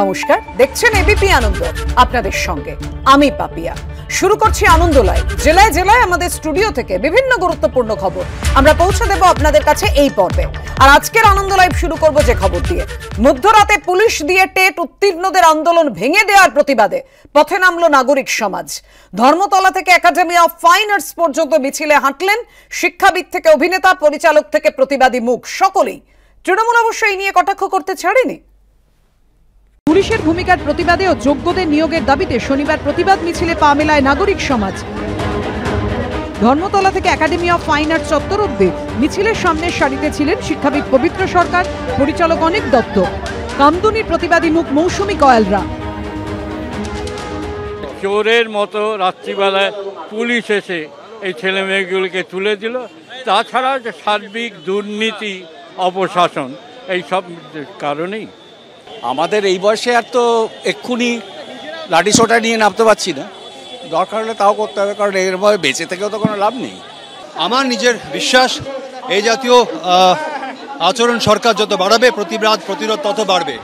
নমস্কার, দেখছেন এবিপি আনন্দ, আপনাদের সঙ্গে। আমি পাপিয়া। শুরু করছি আনন্দ লাইভ। জেলায় জেলায় আমাদের স্টুডিও থেকে বিভিন্ন গুরুত্বপূর্ণ খবর। আমরা পৌঁছে দেব আপনাদের কাছে এই পর্বে। আর আজকের আনন্দ লাইভ শুরু করব যে খবর দিয়ে। মধ্যরাতে পুলিশ দিয়ে টেট উত্তীর্ণদের আন্দোলন ভেঙে দেওয়ার প্রতিবাদে পথে নামলো নাগরিক সমাজ। ধর্মতলা থেকে একাডেমি অফ ফাইন আর্টস পর্যন্ত মিছিলে হাঁটলেন শিক্ষাবিদ থেকে অভিনেতা, পরিচালক থেকে প্রতিবাদী মুখ, সকলেই। তৃণমূল অবশ্য এই নিয়ে কটাক্ষ করতে ছাড়েনি। পুলিশের ভূমিকার প্রতিবাদে ও যোগ্যদের নিয়োগের দাবিতে শনিবার প্রতিবাদ মিছিলে পা মেলায় নাগরিক সমাজ। ধর্মতলা থেকে একাডেমি অফ ফাইন আর্টস চত্বর অব্দি মিছিলের সামনে সারিতে ছিলেন শিক্ষাবিদ পবিত্র সরকার, পরিচালক অনেক দত্ত। কামদুনির প্রতিবাদী মুখ মৌসুমী কয়ালরা। চোরের মতো রাত্রিবেলায় পুলিশ এসে এই ছেলে মেয়েগুলিকে তুলে দিল। তাছাড়া যে সার্বিক দুর্নীতি, অপশাসন এই সব কারণেই আমাদের এই বয়সে আর তো এক্ষুনি লাঠি সোটা নিয়ে নামতে পারছি না। দরকার হলে তাও করতে হবে কারণ এরভাবে বেঁচে থেকেও তো কোনো লাভ নেই। আমার নিজের বিশ্বাস এই জাতীয় আচরণ সরকার যত বাড়াবে প্রতিবাদ প্রতিরোধ তত বাড়বে।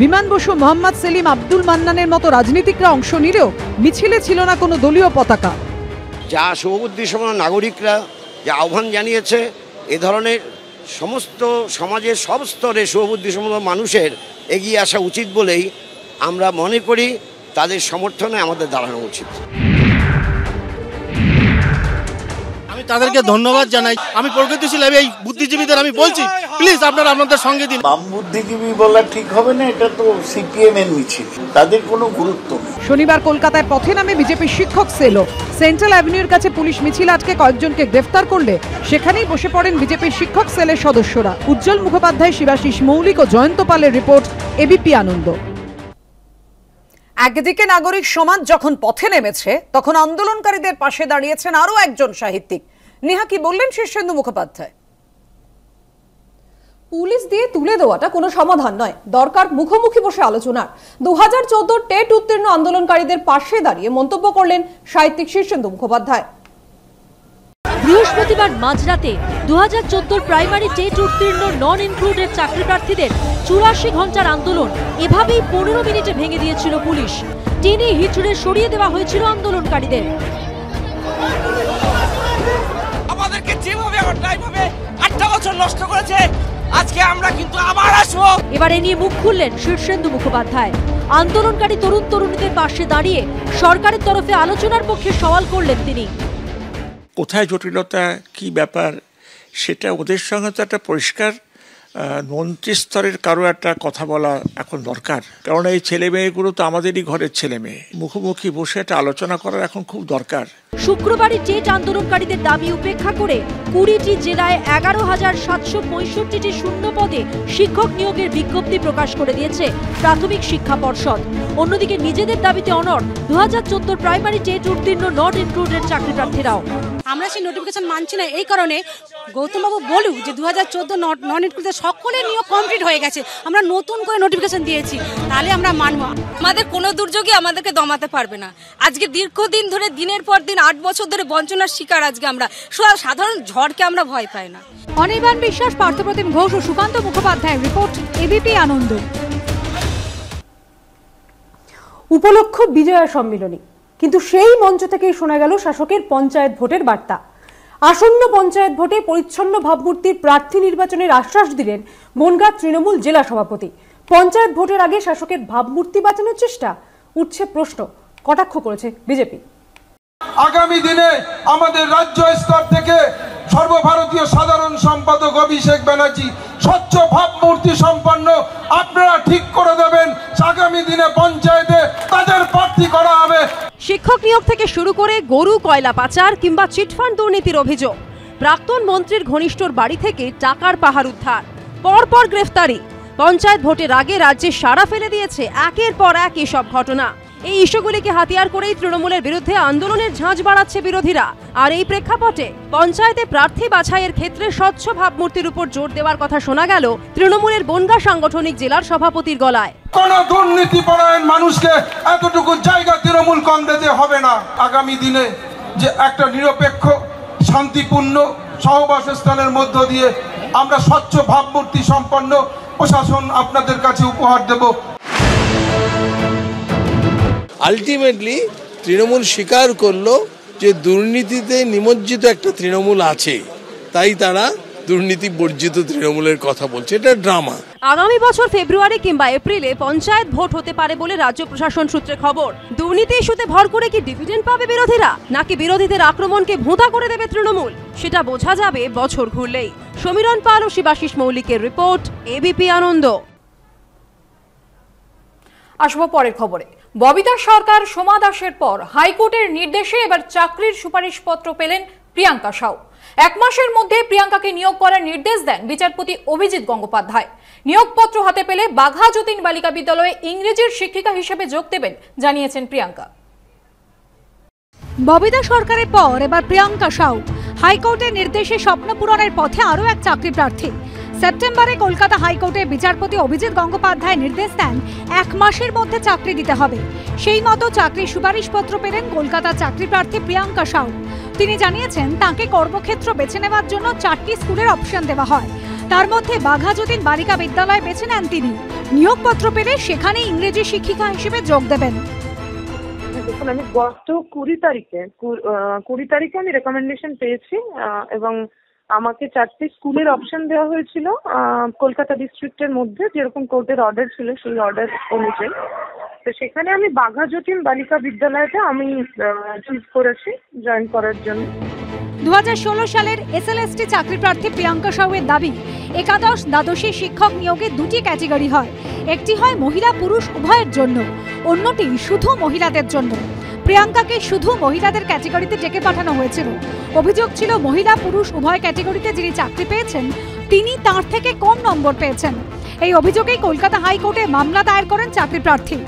বিমান বসু মোহাম্মদ সেলিম আব্দুল মান্নানের মতো রাজনীতিকরা অংশ নিলেও মিছিলে ছিল না কোনো দলীয় পতাকা। যা শুভবুদ্ধিসম্পন্ন নাগরিকরা যে আহ্বান জানিয়েছে এ ধরনের সমস্ত সমাজের সব স্তরে শুভবুদ্ধিসম্পন্ন মানুষের এগিয়ে আসা উচিত বলেই আমরা মনে করি তাদের সমর্থনে আমাদের দাঁড়ানো উচিত। তাদেরকে ধন্যবাদ জানাই। আমি প্রগতিশীল আমি এই বুদ্ধিজীবীদের আমি বলছি প্লিজ আপনারা আপনাদের সঙ্গে দিন। বাম বুদ্ধিজীবী বলা ঠিক হবে না এটা তো সিপিএম এর মিছিল। তাদের কোনো গুরুত্ব নেই। শনিবার কলকাতায় পথে নামে বিজেপির শিক্ষক সেলো। সেন্ট্রাল অ্যাভিনিউর কাছে পুলিশ মিছিল আটকে কয়েকজনকে গ্রেফতার করলে সেখানেই বসে পড়েন বিজেপির শিক্ষক সেলের সদস্যরা। উজ্জ্বল মুখোপাধ্যায় শিবাশিস মৌলিক ও জয়ন্ত পালের রিপোর্ট এবিপি আনন্দ। একদিকে নাগরিক সমাজ যখন পথে নেমেছে তখন আন্দোলনকারীদের পাশে দাঁড়িয়েছেন আরও একজন সাহিত্যিক। নেহা কি বললেন? শীর্ষেন্দু মুখোপাধ্যায়। পুলিশ দিয়ে তুলে দেওয়াটা কোনো সমাধান নয়। দরকার মুখোমুখি বসে আলোচনার। দু হাজার টেট উত্তীর্ণ আন্দোলনকারীদের পাশে দাঁড়িয়ে মন্তব্য করলেন সাহিত্যিক শীর্ষেন্দু মুখোপাধ্যায়। বৃহস্পতিবার মাঝরাতে দু হাজার প্রাইমারি টেট উত্তীর্ণ নন ইনক্লুডেড চাকরি প্রার্থীদের চুরাশি ঘণ্টার আন্দোলন এভাবেই পনেরো মিনিটে ভেঙে দিয়েছিল পুলিশ। টেনে হিচড়ে সরিয়ে দেওয়া হয়েছিল আন্দোলনকারীদের। আমাদেরকে অন্যায় ভাবে আটটা বছর নষ্ট করেছে আজকে আমরা কিন্তু আবার আসব। এবার এ নিয়ে মুখ খুললেন শীর্ষেন্দু মুখোপাধ্যায়। আন্দোলনকারী তরুণ তরুণীদের পাশে দাঁড়িয়ে সরকারের তরফে আলোচনার পক্ষে সওয়াল করলেন তিনি। কোথায় জটিলতা কি ব্যাপার সেটা ওদের সঙ্গে তো একটা পরিষ্কার আহ, কারও একটা কথা বলা এখন দরকার। কারণ এই ছেলে মেয়েগুলো তো আমাদেরই ঘরের ছেলে মেয়ে। মুখোমুখি বসে একটা আলোচনা করার এখন খুব দরকার। শুক্রবারই টেট আন্দোলনকারীদের দাবি উপেক্ষা করে কুড়িটি জেলায় এগারো হাজার সাতশো পঁয়ষট্টিটি শূন্য পদে শিক্ষক নিয়োগের বিজ্ঞপ্তি প্রকাশ করে দিয়েছে প্রাথমিক শিক্ষা পর্ষদ। অন্যদিকে নিজেদের দাবিতে অনর দু হাজার প্রাইমারি টেট উত্তীর্ণ নট ইনক্লুডেড চাকরি প্রার্থীরাও আমরা সেই নোটিফিকেশন মানছি না। এই কারণে গৌতমবাবু বলুক যে দু হাজার চোদ্দ নন ইনক্লুডেড সকলের নিয়োগ কমপ্লিট হয়ে গেছে। আমরা নতুন করে নোটিফিকেশন দিয়েছি। তাহলে আমরা মানব। আমাদের কোনো দুর্যোগই আমাদেরকে দমাতে পারবে না। আজকে দীর্ঘদিন ধরে দিনের পর দিন আট বছর ধরে বঞ্চনার শিকার আজকে আমরা। সাধারণ ঝড়কে আমরা ভয় পাই না। অনির্বাণ বিশ্বাস পার্থপ্রতিম ঘোষ ও সুকান্ত মুখোপাধ্যায় রিপোর্ট এবিপি আনন্দ। উপলক্ষ বিজয়া সম্মিলনী। কিন্তু সেই মঞ্চ থেকেই শোনা গেল শাসকের পঞ্চায়েত ভোটের বার্তা। আসন্ন পঞ্চায়েত ভোটে পরিচ্ছন্ন ভাবমূর্তির প্রার্থী নির্বাচনের আশ্বাস দিলেন বনগাঁ তৃণমূল জেলা সভাপতি। পঞ্চায়েত ভোটের আগে শাসকের ভাবমূর্তি বাঁচানোর চেষ্টা উঠছে প্রশ্ন, কটাক্ষ করেছে বিজেপি। আগামী দিনে আমাদের রাজ্য স্তর থেকে সর্বভারতীয় সাধারণ সম্পাদক অভিষেক ব্যানার্জি স্বচ্ছ ভাবমূর্তি সম্পন্ন আপনারা ঠিক করে দেবেন আগামী দিনে পঞ্চায়েতে তাদের প্রার্থী করা শিক্ষক নিয়োগ থেকে শুরু করে গরু, কয়লা পাচার কিংবা চিটফান্ড দুর্নীতির অভিযোগ। প্রাক্তন মন্ত্রীর ঘনিষ্ঠর বাড়ি থেকে টাকার পাহাড় উদ্ধার। পরপর গ্রেফতারি। পঞ্চায়েত ভোটের আগে রাজ্যে সাড়া ফেলে দিয়েছে একের পর এক এসব ঘটনা। এই ইস্যুগুলিকে হাতিয়ার করেই তৃণমূলের বিরুদ্ধে আন্দোলনের ঝাঁঝ বাড়াচ্ছে বিরোধীরা। আর এই প্রেক্ষাপটে পঞ্চায়েতে প্রার্থী বাছাইয়ের ক্ষেত্রে স্বচ্ছ ভাবমূর্তির উপর জোর দেওয়ার কথা শোনা গেল তৃণমূলের বনগা সাংগঠনিক জেলার সভাপতির গলায়। কোন দুর্নীতি পরায়ণ মানুষকে এতটুকু জায়গা তৃণমূল কংগ্রেসে হবে না আগামী দিনে যে একটা নিরপেক্ষ, শান্তিপূর্ণ, সহবাসস্থানের মধ্য দিয়ে আমরা স্বচ্ছ ভাবমূর্তি সম্পন্ন প্রশাসন আপনাদের কাছে উপহার দেব। আলটিমেটলি তৃণমূল স্বীকার করল যে দুর্নীতিতে নিমজ্জিত একটা তৃণমূল আছে। তাই তারা দুর্নীতি বর্জিত তৃণমূলের কথা বলছে এটা ড্রামা। আগামী বছর ফেব্রুয়ারি কিংবা এপ্রিলে পঞ্চায়েত ভোট হতে পারে বলে রাজ্য প্রশাসন সূত্রে খবর। দুর্নীতি ইস্যুতে ভর করে কি ডিভিডেন্ড পাবে বিরোধীরা নাকি বিরোধীদের আক্রমণকে ভোঁতা করে দেবে তৃণমূল? সেটা বোঝা যাবে বছর ঘুরলেই। সমীরণ পাল ও শিবাশিস মৌলিকের রিপোর্ট এবিপি আনন্দ। আসব পরের খবরে। ববিতা সরকার সোমা দাসের পর হাইকোর্টের নির্দেশে এবার চাকরির সুপারিশপত্র পেলেন প্রিয়াঙ্কা সাউ। এক মাসের মধ্যে প্রিয়াঙ্কাকে নিয়োগ করার নির্দেশ দেন বিচারপতি অভিজিৎ গঙ্গোপাধ্যায়। নিয়োগপত্র হাতে পেলে বাঘা যতীন বালিকা বিদ্যালয়ে ইংরেজির শিক্ষিকা হিসেবে যোগ দেবেন, জানিয়েছেন প্রিয়াঙ্কা। ববিতা সরকারের পর এবার প্রিয়াঙ্কা সাউ। হাইকোর্টের নির্দেশে স্বপ্ন পূরণের পথে আরও এক চাকরি প্রার্থী। সেপ্টেম্বরে কলকাতা হাইকোর্টে বিচারপতি অভিজিৎ গঙ্গোপাধ্যায় নির্দেশ দেন, এক মাসের মধ্যে চাকরি দিতে হবে। সেই মতো চাকরির সুপারিশপত্র পেলেন কলকাতা চাকরি প্রার্থী প্রিয়াঙ্কা সাউ। তিনি জানিয়েছেন, তাকে কর্মক্ষেত্র বেছে নেওয়ার জন্য চারটি স্কুলের অপশন দেওয়া হয়। তার মধ্যে বাঘাযতীন বালিকা বিদ্যালয় বেছে নেন তিনি। নিয়োগপত্র পেলে সেখানে ইংরেজি শিক্ষিকা হিসেবে যোগ দেবেন। দেখুন, আমি গত কুড়ি তারিখে কুড়ি তারিখে আমি রেকমেন্ডেশন পেয়েছি এবং আমাকে চারটি স্কুলের অপশন দেওয়া হয়েছিল কলকাতা ডিস্ট্রিক্টের মধ্যে, যেরকম কোর্টের অর্ডার ছিল সেই অর্ডার অনুযায়ী। তো সেখানে আমি বাঘা জটিন বালিকা বিদ্যালয়টা আমি চুজ করেছি জয়েন করার জন্য। দু হাজার ষোলো সালের এসএলএসটি চাকরি প্রার্থী প্রিয়াঙ্কা সাউয়ের দাবি, একাদশ দ্বাদশী শিক্ষক নিয়োগে দুটি ক্যাটেগরি হয়। একটি হয় মহিলা পুরুষ উভয়ের জন্য, অন্যটি শুধু মহিলাদের জন্য। প্রিয়াঙ্কাকে শুধু মহিলাদের ক্যাটেগরিতে ডেকে পাঠানো হয়েছিল। অভিযোগ ছিল, মহিলা পুরুষ উভয় ক্যাটেগরিতে যিনি চাকরি পেয়েছেন, তিনি তার থেকে কম নম্বর পেয়েছেন। এই অভিযোগেই কলকাতা হাইকোর্টে মামলা দায়ের করেন চাকরি প্রার্থী।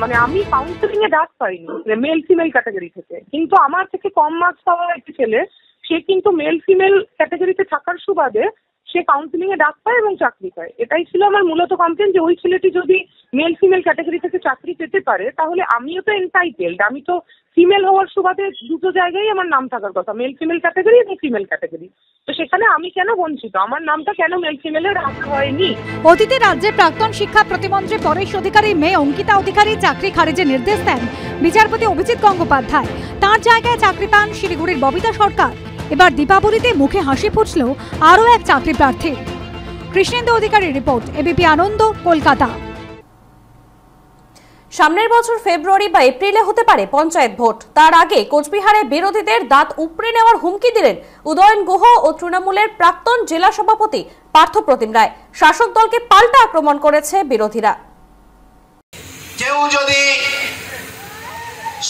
মানে আমি কাউন্সিলিং এ ডাক পাইনি মেল ফিমেল ক্যাটাগরি থেকে। কিন্তু আমার থেকে কম মার্কস পাওয়া একটি ছেলে, সে কিন্তু মেল ফিমেল ক্যাটাগরিতে থাকার সুবাদে সে কাউন্সিলিং এ ডাক পায় এবং চাকরি পায়। এটাই ছিল আমার মূলত কমপ্লেন যে ওই ছেলেটি যদি মেল ফিমেল ক্যাটাগরি পেতে পারে, তাহলে আমিও তো এনটাইটেলড আমি তো ফিমেল হওয়ার সুবাদে দুটো জায়গায় আমার নাম থাকার কথা মেল ফিমেল ক্যাটাগরি এবং ফিমেল ক্যাটাগরি তো সেখানে আমি কেন বঞ্চিত? আমার নামটা কেন মেল ফিমেলে রাখা হয়নি? অতীতে রাজ্যের প্রাক্তন শিক্ষা প্রতিমন্ত্রী পরেশ অধিকারী, মেয়ে অঙ্কিতা অধিকারী চাকরি খারিজের নির্দেশ দেন বিচারপতি অভিজিৎ গঙ্গোপাধ্যায়। তার জায়গায় চাকরি পান শিলিগুড়ির ববিতা সরকার। এবার দীপাবলিতে মুখে হাসি ফুটল আরও এক চাকরি প্রার্থী কৃষ্ণেন্দু অধিকারী রিপোর্ট, এবিপি আনন্দ, কলকাতা। সামনের বছর ফেব্রুয়ারি বা এপ্রিলে হতে পারে পঞ্চায়েত ভোট। তার আগে কোচবিহারে বিরোধীদের দাঁত উপড়ে নেওয়ার হুমকি দিলেন উদয়ন গুহ ও তৃণমূলের প্রাক্তন জেলা সভাপতি পার্থ প্রতিম রায়। শাসক দলকে পাল্টা আক্রমণ করেছে বিরোধীরা। কেউ যদি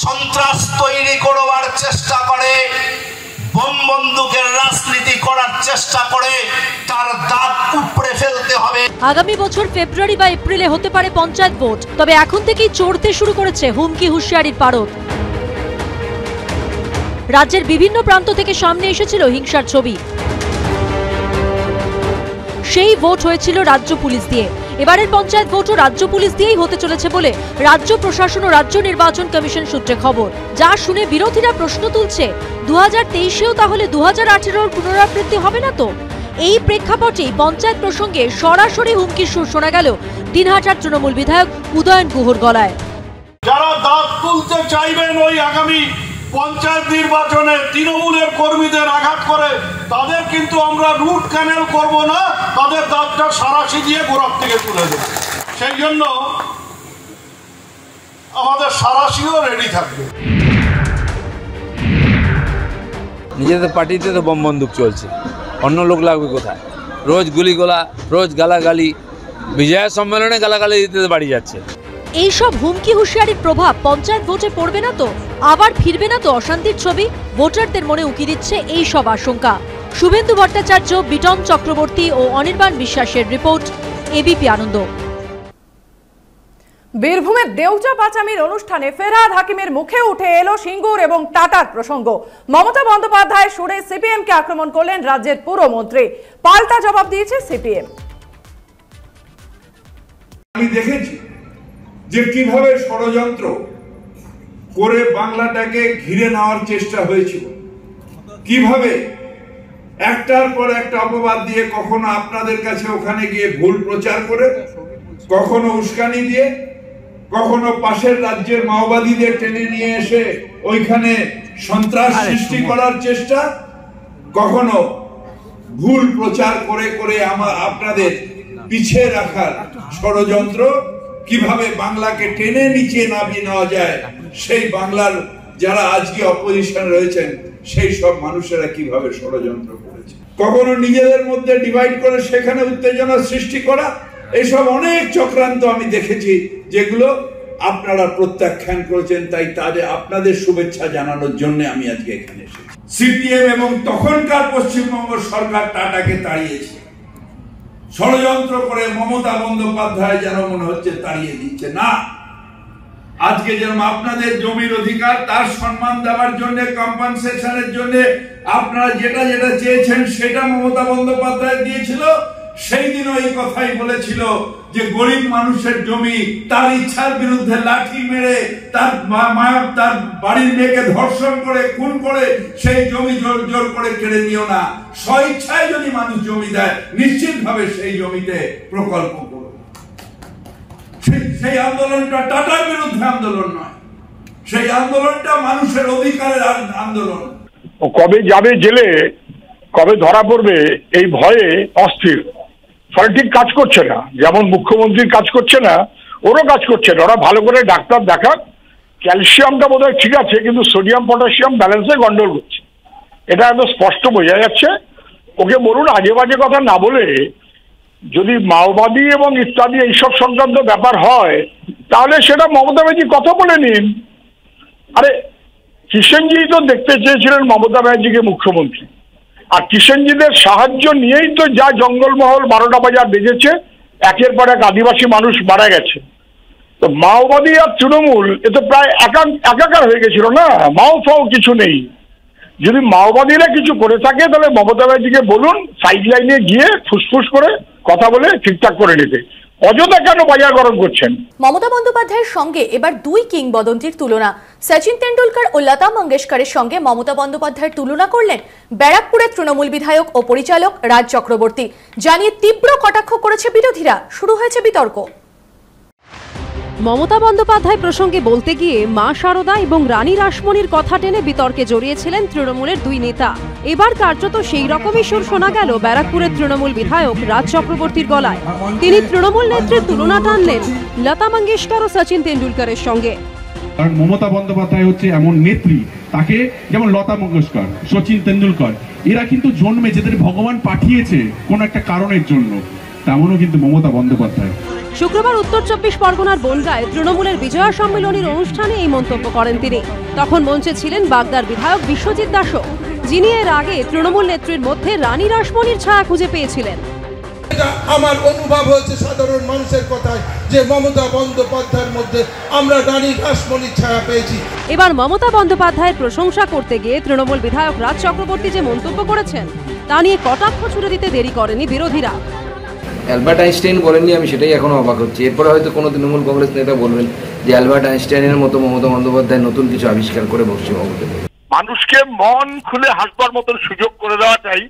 সন্ত্রাস তৈরি করবার চেষ্টা করে বোম বন্দুকের রাজনীতি করার চেষ্টা করে, তার দাঁত উপড়ে ফেলতে হবে। আগামী বছর ফেব্রুয়ারি বা এপ্রিলে হতে পারে পঞ্চায়েত ভোট, তবে এখন থেকেই চড়তে শুরু করেছে হুমকি হুঁশিয়ারির পারদ। রাজ্যের বিভিন্ন প্রান্ত থেকে সামনে এসেছিল হিংসার ছবি। সেই ভোট হয়েছিল রাজ্য পুলিশ দিয়ে। এবারের পঞ্চায়েত ভোটও রাজ্য পুলিশ দিয়েই হতে চলেছে বলে রাজ্য প্রশাসন ও রাজ্য নির্বাচন কমিশন সূত্রে খবর। যা শুনে বিরোধীরা প্রশ্ন তুলছে দু হাজার তেইশেও তাহলে দু হাজার আঠেরোর পুনরাবৃত্তি হবে না তো? এই প্রেক্ষাপটেই পঞ্চায়েত প্রসঙ্গে সরাসরি হুমকির সুর শোনা গেল দিনহাটার তৃণমূল বিধায়ক উদয়ন গুহর গলায়। যারা দাঁত তুলতে চাইবেন ওই আগামী পঞ্চায়েত নির্বাচনে তৃণমূলের কর্মীদের আঘাত করে, তাদের কিন্তু আমরা রুট ক্যানেল করব না, তাদের দাঁতটা সারাশি দিয়ে গোড়ার থেকে তুলে দেব। সেই জন্য আমাদের সারাশিও রেডি থাকবে। নিজেদের পার্টিতে তো বম বন্দুক চলছে। অন্য লোক লাগবে কোথায়? রোজ গুলিগোলা, রোজ গালাগালি, বিজয়া সম্মেলনে গালাগালি দিতে বাড়ি যাচ্ছে। এইসব হুমকি হুঁশিয়ারির প্রভাব পঞ্চায়েত ভোটে পড়বে না তো? আবার ফিরবে না তো অশান্তির ছবি? ভোটারদের মনে উকি দিচ্ছে এই সব আশঙ্কা। শুভেন্দু ভট্টাচার্য, বিটন চক্রবর্তী ও অনির্বাণ বিশ্বাসের রিপোর্ট, এবিপি আনন্দ। বীরভূমের দেউচা পাচামির অনুষ্ঠানে ফেরহাদ হাকিমের মুখে উঠে এলো সিঙ্গুর এবং টাটার প্রসঙ্গ। মমতা বন্দ্যোপাধ্যায় সুরে সিপিএম কে আক্রমণ করলেন রাজ্যের পুরমন্ত্রী পাল্টা জবাব দিয়েছে সিপিএম। আমি দেখেছি যে কীভাবে ষড়যন্ত্র করে বাংলাটাকে ঘিরে নেওয়ার চেষ্টা হয়েছিল। কীভাবে একটার পর একটা অপবাদ দিয়ে কখনো আপনাদের কাছে ওখানে গিয়ে ভুল প্রচার করে, কখনো উস্কানি দিয়ে কখনো পাশের রাজ্যের মাওবাদীদের টেনে নিয়ে এসে ওইখানে সন্ত্রাস সৃষ্টি করার চেষ্টা? কখনো ভুল প্রচার করে করে আমার আপনাদের পিছিয়ে রাখার ষড়যন্ত্র? কীভাবে বাংলাকে টেনে নিচে নামিয়ে নেওয়া যায়? সেই বাংলার যারা আজকে অপোজিশন রয়েছেন সেই সব মানুষেরা কীভাবে ষড়যন্ত্র করেছে? কখনো নিজেদের মধ্যে ডিভাইড করে সেখানে উত্তেজনা সৃষ্টি করা? এসব অনেক চক্রান্ত আমি দেখেছি। যেগুলো আপনারা প্রত্যাখ্যান করেছেন, তাই তাদের আপনাদের শুভেচ্ছা জানানোর জন্য আমি আজকে এখানে এসেছি। সিপিএম এবং তখনকার পশ্চিমবঙ্গ সরকার টাটাকে তাড়িয়েছে। ষড়যন্ত্র করে মমতা বন্দ্যোপাধ্যায় যেন মনে হচ্ছে তাড়িয়ে দিচ্ছে। না, আজকে যেরকম আপনাদের জমির অধিকার, তার সম্মান দেওয়ার জন্য কম্পানসেশনের জন্য আপনারা যেটা যেটা চেয়েছেন, সেটা মমতা বন্দ্যোপাধ্যায় দিয়েছিল। সেই দিনও এই কথাই বলেছিল যে গরিব মানুষের জমি তার ইচ্ছার বিরুদ্ধে লাঠি মেরে তার মা- মা- তার বাড়ির মেয়েকে ধর্ষণ করে, খুন করে, সেই জমি জোর জোর করে কেড়ে নিও না। স্বইচ্ছায় যদি মানুষ জমি দেয়, নিশ্চিতভাবে সেই জমিতে প্রকল্প করো সেই- আন্দোলনটা টাটার বিরুদ্ধে আন্দোলন নয়। সেই আন্দোলনটা মানুষের অধিকারের আন- আন্দোলন। কবে যাবে জেলে, কবে ধরা পড়বে, এই ভয়ে অস্থির। ফলে ঠিক কাজ করছে না, যেমন মুখ্যমন্ত্রীর কাজ করছে না, ওরও কাজ করছে না। ওরা ভালো করে ডাক্তার দেখাক, ক্যালসিয়ামটা বোধহয় ঠিক আছে, কিন্তু সোডিয়াম, পটাশিয়াম ব্যালেন্সে গন্ডল করছে এটা এত স্পষ্ট বোঝা যাচ্ছে। ওকে বলুন, আজে বাজে কথা না বলে যদি মাওবাদী এবং ইত্যাদি এইসব সংক্রান্ত ব্যাপার হয়, তাহলে সেটা মমতা ব্যানার্জি কথা বলে নিন। আরে কিষেনজি তো দেখতে চেয়েছিলেন মমতা ব্যানার্জিকে মুখ্যমন্ত্রী। আর কিষেনজিদের সাহায্য নিয়েই তো যা জঙ্গলমহল বারোটা বাজার বেজেছে, একের পর এক আদিবাসী মানুষ মারা গেছে। তো মাওবাদী আর তৃণমূল, এ তো প্রায় একা- একাকার হয়ে গেছিল না? মাও ফাও কিছু নেই। যদি মাওবাদীরা কিছু করে থাকে, তাহলে মমতা ব্যানার্জিকে বলুন সাইড লাইনে গিয়ে ফুসফুস করে কথা বলে ঠিকঠাক করে নিতে। অযথা কেন বাজার গরম করছেন? মমতা বন্দ্যোপাধ্যায়ের সঙ্গে এবার দুই কিংবদন্তির তুলনা। সচিন তেন্ডুলকার ও লতা মঙ্গেশকরের সঙ্গে মমতা বন্দ্যোপাধ্যায়ের তুলনা করলেন ব্যারাকপুরের তৃণমূল বিধায়ক ও পরিচালক রাজ চক্রবর্তী। জানিয়ে তীব্র কটাক্ষ করেছে বিরোধীরা। শুরু হয়েছে বিতর্ক। মমতা বন্দ্যোপাধ্যায় প্রসঙ্গে বলতে গিয়ে মা শারদা এবং রানী রাসমণির কথা টেনে বিতর্কে জড়িয়েছিলেন তৃণমূলের দুই নেতা। এবার কার্যত সেই রকমই সুর শোনা গেল ব্যারাকপুরের তৃণমূল বিধায়ক রাজ চক্রবর্তীর গলায়। তিনি তৃণমূল নেত্রীর তুলনা টানলেন লতা মঙ্গেশকর ও সচিন তেন্ডুলকরের সঙ্গে। কারণ মমতা বন্দ্যোপাধ্যায় হচ্ছে এমন নেত্রী, তাকে যেমন লতা মঙ্গেশকর, সচিন তেন্ডুলকর, এরা কিন্তু জন্মে যাদের ভগবান পাঠিয়েছে কোন একটা কারণের জন্য। তেমনও কিন্তু মমতা বন্দ্যোপাধ্যায়। শুক্রবার উত্তর চব্বিশ পরগনার বনগায় তৃণমূলের বিজয়া সম্মেলনের অনুষ্ঠানে এই মন্তব্য করেন তিনি। তখন মঞ্চে ছিলেন বাগদার বিধায়ক বিশ্বজিৎ দাসও যিনি এর আগে তৃণমূল নেত্রীর মধ্যে রানী রাসমণির ছায়া খুঁজে পেয়েছিলেন। আমার অনুভব হয়েছে সাধারণ মানুষের কথায় যে মমতা বন্দ্যোপাধ্যায়ের মধ্যে আমরা রানী রাসমণির ছায়া পেয়েছি। এবার মমতা বন্দ্যোপাধ্যায়ের প্রশংসা করতে গিয়ে তৃণমূল বিধায়ক রাজ চক্রবর্তী যে মন্তব্য করেছেন তা নিয়ে কটাক্ষ ছুড়ে দিতে দেরি করেনি বিরোধীরা। অ্যালবার্ট আইনস্টাইন বলেননি আমি সেটাই এখনও অবাক হচ্ছি। এরপরে হয়তো কোনো তৃণমূল কংগ্রেস নেতা বলবেন যে অ্যালবার্ট আইনস্টাইনের মতো মমতা বন্দ্যোপাধ্যায় নতুন কিছু আবিষ্কার করে পশ্চিমবঙ্গতে মানুষকে মন খুলে হাসবার মতন সুযোগ করে দেওয়াটাই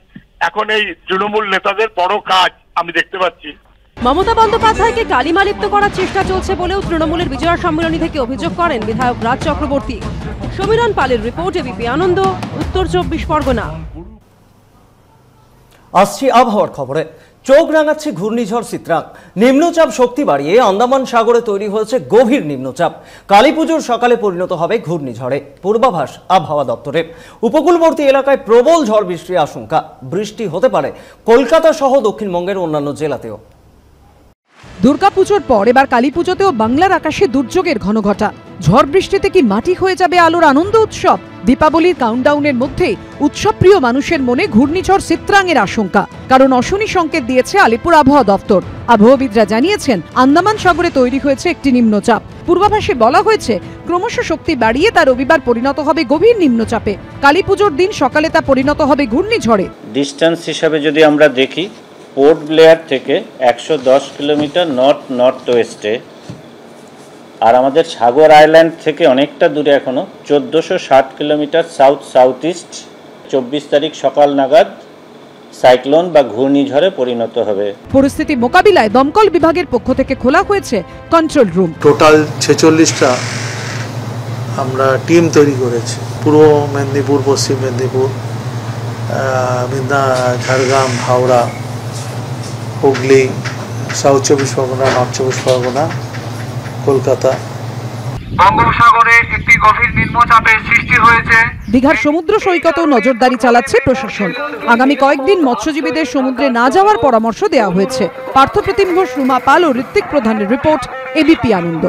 এখন এই তৃণমূল নেতাদের বড় কাজ আমি দেখতে পাচ্ছি। মমতা বন্দ্যোপাধ্যায়কে কালিমালিপ্ত করার চেষ্টা চলছে বলেও তৃণমূলের বিজয়া সম্মেলনী থেকে অভিযোগ করেন বিধায়ক রাজ চক্রবর্তী। সমীরণ পালের রিপোর্ট এবিপি আনন্দ উত্তর চব্বিশ পরগনা। আসছি আবহাওয়ার খবরে। চোখ রাঙাচ্ছে ঘূর্ণিঝড় চিত্রাং নিম্নচাপ শক্তি বাড়িয়ে আন্দামান সাগরে তৈরি হয়েছে গভীর নিম্নচাপ। কালীপুজোর সকালে পরিণত হবে ঘূর্ণিঝড়ে। পূর্বাভাস আবহাওয়া দপ্তরের উপকূলবর্তী এলাকায় প্রবল ঝড় বৃষ্টির আশঙ্কা। বৃষ্টি হতে পারে কলকাতা সহ দক্ষিণবঙ্গের অন্যান্য জেলাতেও। দুর্গাপুজোর পর এবার কালীপুজোতেও বাংলার আকাশে দুর্যোগের ঘনঘটা। ঝড় বৃষ্টিতে কি মাটি হয়ে যাবে আলোর আনন্দ উৎসব? দীপাবলির কাউন্টডাউনের মধ্যে উৎসবপ্রিয় মানুষের মনে ঘূর্ণিঝড় চিত্রাঙের আশঙ্কা। কারণ অশনি সংকেত দিয়েছে আলিপুর আবহাওয়া দপ্তর। আবহাওয়াবিদরা জানিয়েছেন, আন্দামান সাগরে তৈরি হয়েছে একটি নিম্নচাপ। পূর্বাভাসে বলা হয়েছে, ক্রমশ শক্তি বাড়িয়ে তা রবিবার পরিণত হবে গভীর নিম্নচাপে। কালীপুজোর দিন সকালে তা পরিণত হবে ঘূর্ণিঝড়ে। ডিস্টেন্স হিসাবে যদি আমরা দেখি পোর্ট ব্লেয়ার থেকে একশো দশ কিলোমিটার নর্থ নর্থ ওয়েস্টে আর আমাদের সাগর আইল্যান্ড থেকে অনেকটা দূরে এখনও চোদ্দোশো ষাট কিলোমিটার সাউথ সাউথ ইস্ট চব্বিশ তারিখ সকাল নাগাদ সাইক্লোন বা ঘূর্ণিঝড়ে পরিণত হবে। পরিস্থিতি মোকাবিলায় দমকল বিভাগের পক্ষ থেকে খোলা হয়েছে কন্ট্রোল রুম টোটাল ছেচল্লিশটা আমরা টিম তৈরি করেছি। পূর্ব মেদিনীপুর পশ্চিম মেদিনীপুর মিদনা ঝাড়গ্রাম হাওড়া হুগলি সাউথ চব্বিশ পরগনা নর্থ চব্বিশ পরগনা কলকাতা। বঙ্গোপসাগরে একটি গভীর নিম্নচাপের সৃষ্টি হয়েছে। দীঘার সমুদ্র সৈকতেও নজরদারি চালাচ্ছে প্রশাসন। আগামী কয়েকদিন মৎস্যজীবীদের সমুদ্রে না যাওয়ার পরামর্শ দেওয়া হয়েছে। পার্থপ্রতিম ঘোষ রুমা পাল ও ঋত্বিক প্রধানের রিপোর্ট এবিপি আনন্দ।